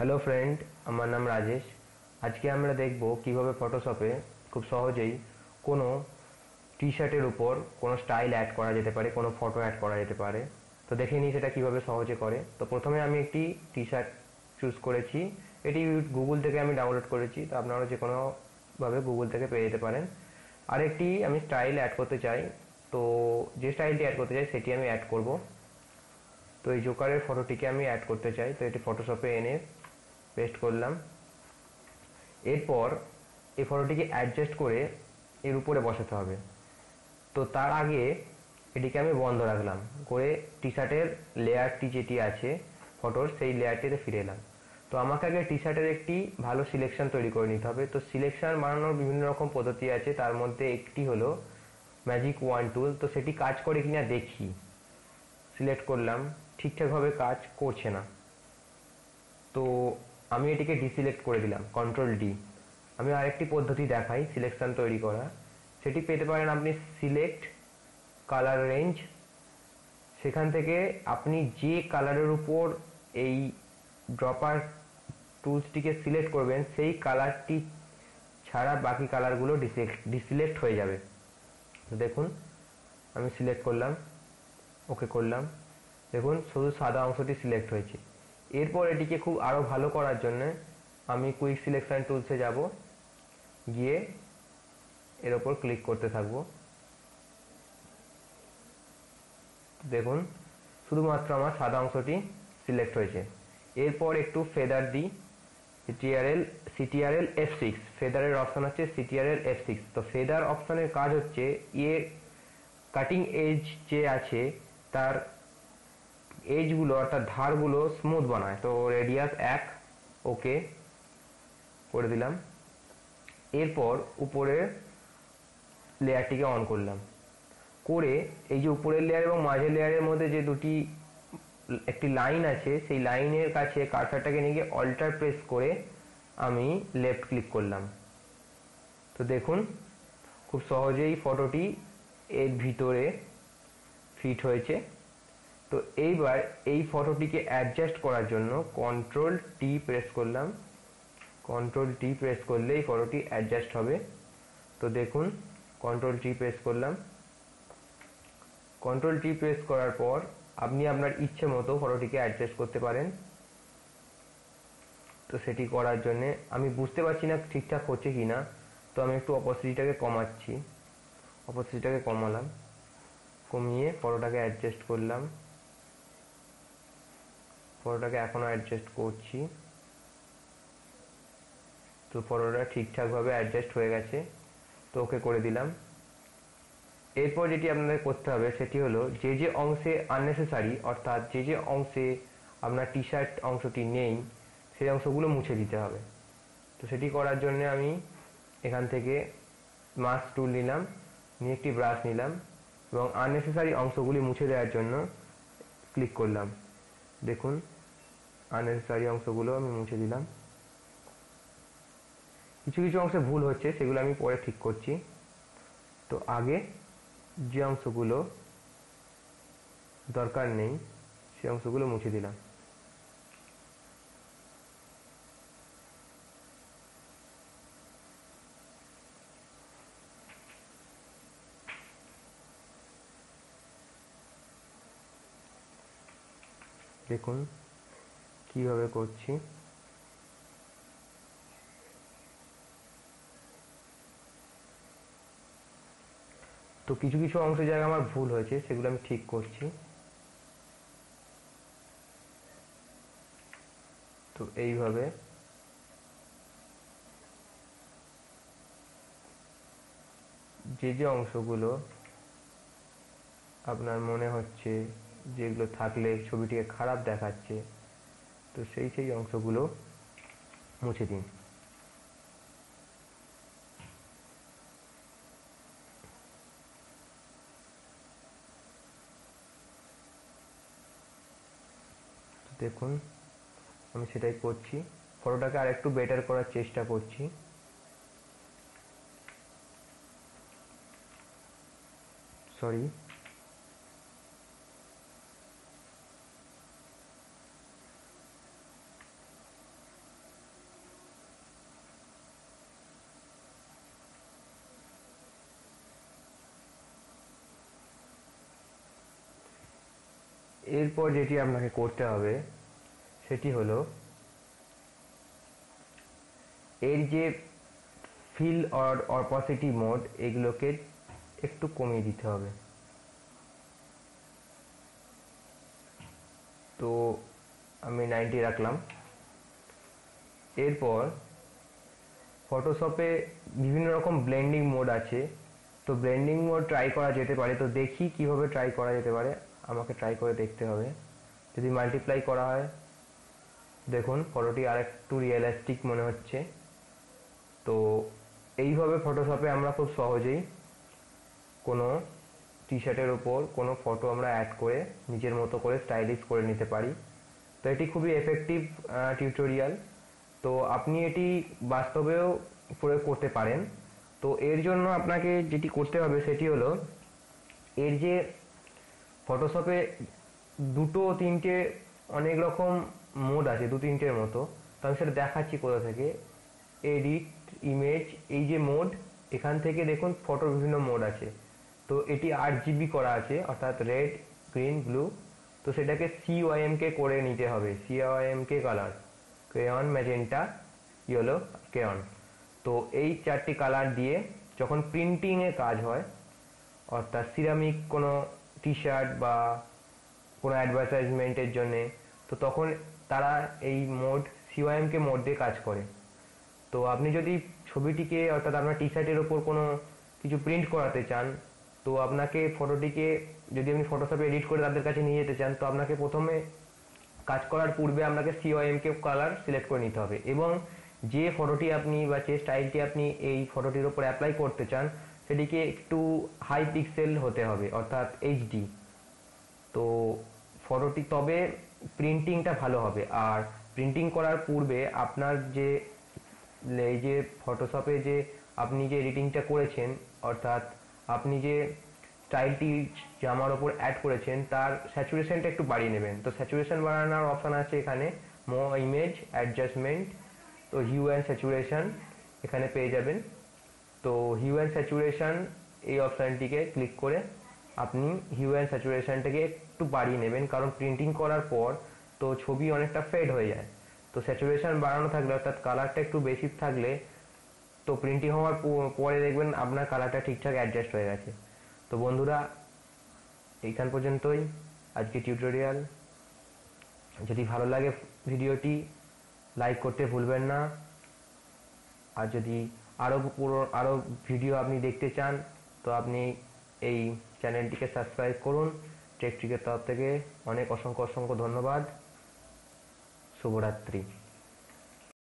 Hello friend আমার নাম রাজেশ। আজকে আমরা দেখব কীভাবে ফটোশপে খুব সহজেই কোনো টি শার্টের উপর কোনো স্টাইল অ্যাড করা যেতে পারে, কোনো ফটো অ্যাড করা যেতে পারে। তো দেখে নিই সেটা কীভাবে সহজে করে। তো প্রথমে আমি একটি টি শার্ট চুজ করেছি। এটি গুগল থেকে আমি ডাউনলোড করেছি। তো আপনারা যে কোনোভাবে গুগল থেকে পেয়ে যেতে পারেন। আরেকটি আমি স্টাইল অ্যাড করতে চাই। তো যে স্টাইলটি অ্যাড করতে চাই, সেটি আমি অ্যাড করব। তো এই জোকারের ফটোটিকে আমি অ্যাড করতে চাই। তো এটি ফটোশপে এনে পেস্ট করলাম। এরপর এই ফটোটিকে অ্যাডজাস্ট করে এর উপরে বসাতে হবে। তো তার আগে এটিকে আমি বন্ধ রাখলাম। করে টি শার্টের লেয়ারটি যেটি আছে ফটোর সেই লেয়ারটিতে ফিরে এলাম। তো আমাকে আগে টি শার্টের একটি ভালো সিলেকশন তৈরি করে নিতে হবে। তো সিলেকশন বানানোর বিভিন্ন রকম পদ্ধতি আছে। তার মধ্যে একটি হলো ম্যাজিক ওয়ান টুল তো সেটি কাজ করে কিনা দেখি। সিলেক্ট করলাম। ঠিকঠাকভাবে কাজ করছে না। তো আমি এটিকে ডিসিলেক্ট করে দিলাম কন্ট্রোল ডি আমি আরেকটি পদ্ধতি দেখাই সিলেকশন তৈরি করা। সেটি পেতে পারেন আপনি সিলেক্ট কালার রেঞ্জ সেখান থেকে আপনি যে কালারের উপর এই ড্রপার টুলসটিকে সিলেক্ট করবেন, সেই কালারটি ছাড়া বাকি কালারগুলো ডিসিলেক্ট হয়ে যাবে। দেখুন, আমি সিলেক্ট করলাম ওকে করলাম। দেখুন, শুধু সাদা অংশটি সিলেক্ট হয়েছে। এরপর এটিকে খুব আরও ভালো করার জন্য আমি কুইক সিলেকশন টুলসে যাব। গিয়ে এর ওপর ক্লিক করতে থাকব। দেখুন, শুধুমাত্র আমার সাদা অংশটি সিলেক্ট হয়েছে। এরপর একটু ফেদার দিই। সিটিআরএল সিটিআরএল এফ সিক্স ফেদারের অপশান হচ্ছে সিটিআরএল এফ সিক্স তো ফেদার অপশানের কাজ হচ্ছে ইয়ে কাটিং এজ যে আছে, তার এজগুলো অর্থাৎ ধারগুলো স্মুথ বানায়। তো রেডিয়াস এক ওকে করে দিলাম। এরপর উপরে লেয়ারটিকে অন করলাম। করে এই যে উপরের লেয়ার এবং মাঝের লেয়ারের মধ্যে যে দুটি একটি লাইন আছে, সেই লাইনের কাছে কার্সারটাকে নিয়ে গিয়ে অল্টার প্রেস করে আমি লেফট ক্লিক করলাম। তো দেখুন, খুব সহজেই ফটোটি এর ভিতরে ফিট হয়েছে। তো এইবার এই ফটোটিকে অ্যাডজাস্ট করার জন্য কন্ট্রোল টি প্রেস করলাম। কন্ট্রোল টি প্রেস করলে এই ফটোটি অ্যাডজাস্ট হবে। তো দেখুন কন্ট্রোল টি প্রেস করলাম। কন্ট্রোল টি প্রেস করার পর আপনি আপনার ইচ্ছে মতো ফটোটিকে অ্যাডজাস্ট করতে পারেন। তো সেটি করার জন্যে আমি বুঝতে পারছি না ঠিকঠাক হচ্ছে কি না তো আমি একটু অপোসিটিটাকে কমাচ্ছি। অপোসিটিটাকে কমালাম। কমিয়ে ফটোটাকে অ্যাডজাস্ট করলাম। ফটোটাকে এখনও অ্যাডজাস্ট করছি। তো ফটোটা ঠিকঠাকভাবে অ্যাডজাস্ট হয়ে গেছে। তো ওকে করে দিলাম। এরপর যেটি আপনাদের করতে হবে, সেটি হলো যে যে অংশে আননেসেসারি অর্থাৎ যে যে অংশে আপনার টি শার্ট অংশটি নেই, সেই অংশগুলো মুছে দিতে হবে। তো সেটি করার জন্য আমি এখান থেকে মাস্ক টুল নিলাম, নিয়ে একটি ব্রাশ নিলাম এবং আননেসেসারি অংশগুলি মুছে দেওয়ার জন্য ক্লিক করলাম। দেখুন আননেসেসারি অংশগুলো আমি মুছে দিলাম। কিছু কিছু অংশে ভুল হচ্ছে, সেগুলো আমি পরে ঠিক করছি। তো আগে যে অংশগুলো দরকার নেই, সে অংশগুলো মুছে দিলাম। দেখুন কীভাবে করছি? তো কিছু কিছু অংশ জায়গায় আমার ভুল হয়েছে, সেগুলো আমি ঠিক করছি। তো এইভাবে। যে যে অংশগুলো আপনার মনে হচ্ছে, যেগুলো থাকলে ছবিটিকে খারাপ দেখাচ্ছে তো সেই সেই অংশগুলো মুছে দিন। দেখুন, আমি সেটাই করছি। ফটোটাকে আর একটু বেটার করার চেষ্টা করছি। সরি এরপর যেটি আপনাকে করতে হবে, সেটি হলো এর যে ফিল অর অপসিটি মোড এগুলোকে একটু কমিয়ে দিতে হবে। তো আমি নাইনটি রাখলাম। এরপর ফটোশপে বিভিন্ন রকম ব্লেন্ডিং মোড আছে। তো ব্লেন্ডিং মোড ট্রাই করা যেতে পারে। তো দেখি কীভাবে ট্রাই করা যেতে পারে। আমাকে ট্রাই করে দেখতে হবে। যদি মাল্টিপ্লাই করা হয়, দেখুন ফটোটি আর একটু রিয়েলিস্টিক মনে হচ্ছে। তো এইভাবে ফটোশপে আমরা খুব সহজেই কোনো টি শার্টের ওপর কোনো ফটো আমরা অ্যাড করে নিজের মতো করে স্টাইলিশ করে নিতে পারি। তো এটি খুবই এফেক্টিভ টিউটোরিয়াল তো আপনি এটি বাস্তবেও প্রয়োগ করতে পারেন। তো এর জন্য আপনাকে যেটি করতে হবে সেটি হলো, এর যে ফটোশপে দুটো, তিনটে অনেক রকম মোড আছে, দু তিনটের মতো। তো আমি সেটা দেখাচ্ছি কোথা থেকে। এডিট ইমেজ এই যে মোড এখান থেকে দেখুন ফটোর বিভিন্ন মোড আছে। তো এটি আট জিবি করা আছে, অর্থাৎ রেড গ্রিন ব্লু তো সেটাকে সিওয়াইএমকে করে নিতে হবে সিওয়াইএমকে colour crayon magenta yellow crayon তো এই চারটি কালার দিয়ে যখন প্রিন্টিংয়ে কাজ হয়, অর্থাৎ সিরামিক কোনো টি শার্ট বা কোনো অ্যাডভার্টাইজমেন্টের জন্যে, তো তখন তারা এই মোড সিওয়াইএমকে মোড দিয়ে কাজ করে। তো আপনি যদি ছবিটিকে, অর্থাৎ আপনার টি শার্টের ওপর কোনো কিছু প্রিন্ট করাতে চান, তো আপনাকে ফটোটিকে যদি আপনি ফটোশপে এডিট করে তাদের কাছে নিয়ে যেতে চান, তো আপনাকে প্রথমে কাজ করার পূর্বে আপনাকে সিওএমকে কালার সিলেক্ট করে নিতে হবে। এবং যে ফটোটি আপনি বা যে স্টাইলটি আপনি এই ফটোটির উপর অ্যাপ্লাই করতে চান সেটিকে একটু হাই পিক্সেল হতে হবে, অর্থাৎ এইচডি তো ফটোটি তবে প্রিন্টিংটা ভালো হবে। আর প্রিন্টিং করার পূর্বে আপনার যে, এই যে ফটোশপে যে আপনি যে এডিটিংটা করেছেন, অর্থাৎ আপনি যে স্টাইলটি জামার ওপর অ্যাড করেছেন, তার স্যাচুরেশনটা একটু বাড়িয়ে নেবেন। তো স্যাচুরেশন বাড়ানোর অপশান আছে এখানে মো ইমেজ অ্যাডজাস্টমেন্ট তো হিউ অ্যান্ড স্যাচুরেশন এখানে পেয়ে যাবেন। তো হিউ অ্যান্ড স্যাচুরেশন এই অপশানটিকে ক্লিক করে আপনি হিউ অ্যান্ড স্যাচুরেশনটাকে একটু বাড়িয়ে নেবেন। কারণ প্রিন্টিং করার পর তো ছবি অনেকটা ফেড হয়ে যায়। তো স্যাচুরেশন বাড়ানো থাকলে অর্থাৎ কালারটা একটু বেশি থাকলে তো প্রিন্টিং হওয়ার পরে দেখবেন আপনার কালারটা ঠিকঠাক অ্যাডজাস্ট হয়ে গেছে। তো বন্ধুরা, এইখান পর্যন্তই। আজকে টিউটোরিয়াল যদি ভালো লাগে ভিডিওটি লাইক করতে ভুলবেন না। আর যদি আরও পুরো আরও ভিডিও আপনি দেখতে চান, তো আপনি এই চ্যানেলটিকে সাবস্ক্রাইব করুন। টেকটিকের তরফ থেকে অনেক অসংখ্য অসংখ্য ধন্যবাদ। শুভরাত্রি।